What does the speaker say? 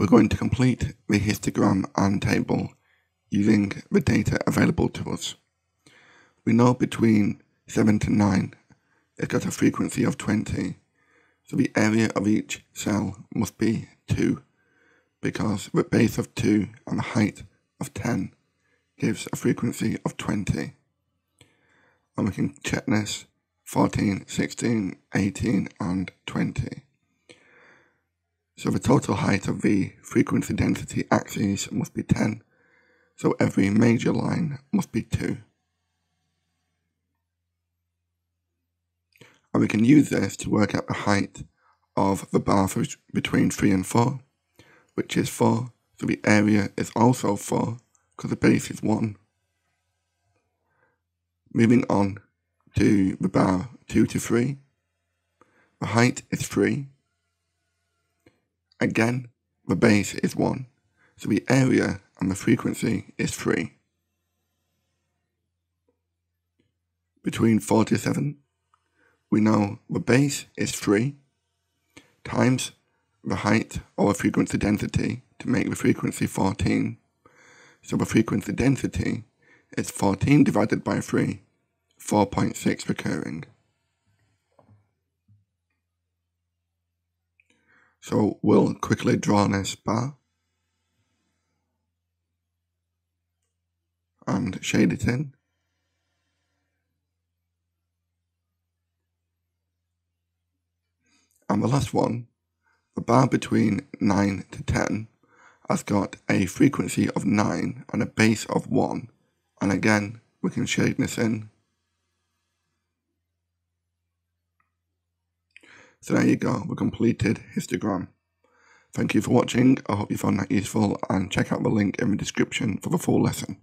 We're going to complete the histogram and table using the data available to us. We know between 7 to 9 it's got a frequency of 20, so the area of each cell must be 2, because the base of 2 and the height of 10 gives a frequency of 20. And we can check this 14, 16, 18 and 20. So the total height of the frequency density axes must be 10, so every major line must be 2. And we can use this to work out the height of the bar between 3 and 4, which is 4, so the area is also 4, because the base is 1. Moving on to the bar 2 to 3, the height is 3, Again, the base is 1, so the area and the frequency is 3. Between 4 to 7, we know the base is 3 times the height or frequency density to make the frequency 14. So the frequency density is 14 divided by 3, 4.6 recurring. So we'll quickly draw this bar and shade it in. And the last one, the bar between 9 to 10 has got a frequency of 9 and a base of 1. And again, we can shade this in So there you go, we completed histogram. Thank you for watching, I hope you found that useful and check out the link in the description for the full lesson.